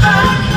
back.